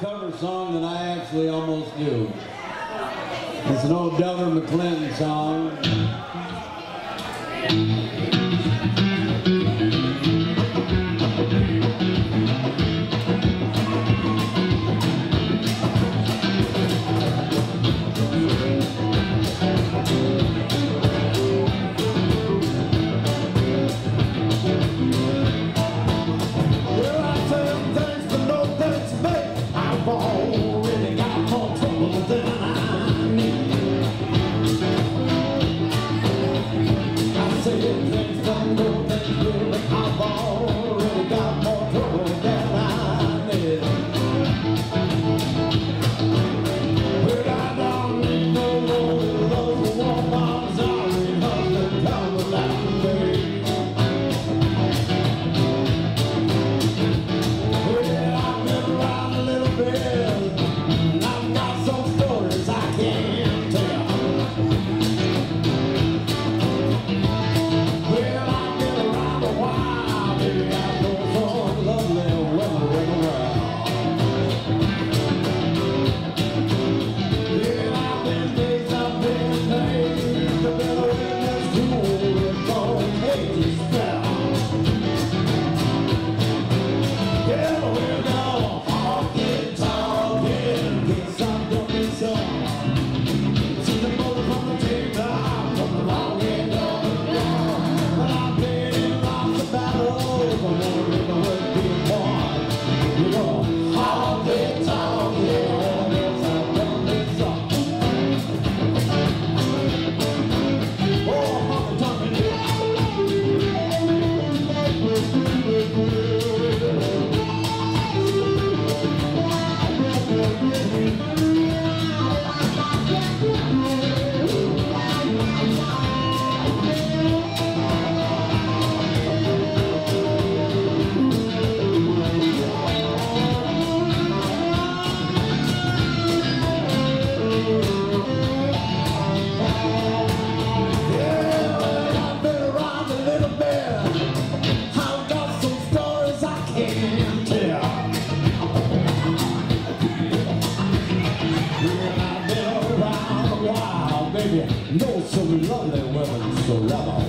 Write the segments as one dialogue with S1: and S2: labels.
S1: cover song that I actually almost do. It's an old Delbert McClinton song.
S2: Scandinavia, North of London, women so love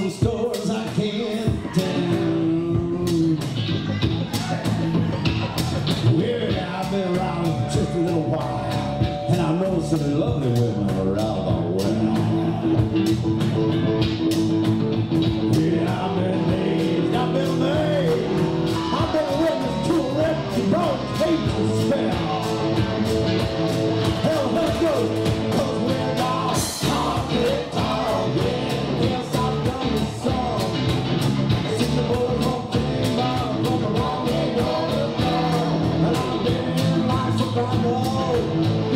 S2: some stores I can't down. Weird, I've been around just a little while, and I know some lovely women around the world. Yeah, I've been made, I've been made. I've been witness to a wretched, broad, fatal spell. Oh.